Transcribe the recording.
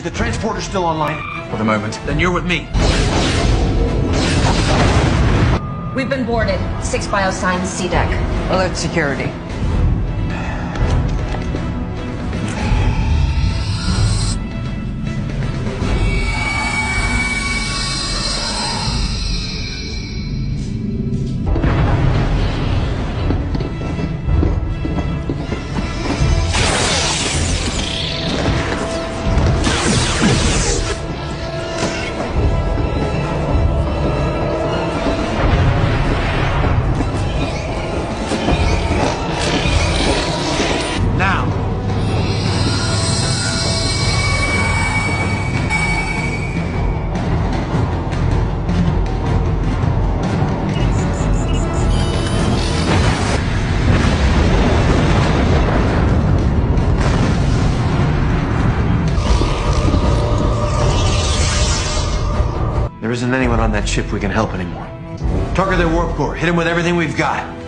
Is the transporter still online? For the moment. Then you're with me. We've been boarded. Six biosigns, C deck. Alert security. There isn't anyone on that ship we can help anymore. Target their warp core. Hit them with everything we've got.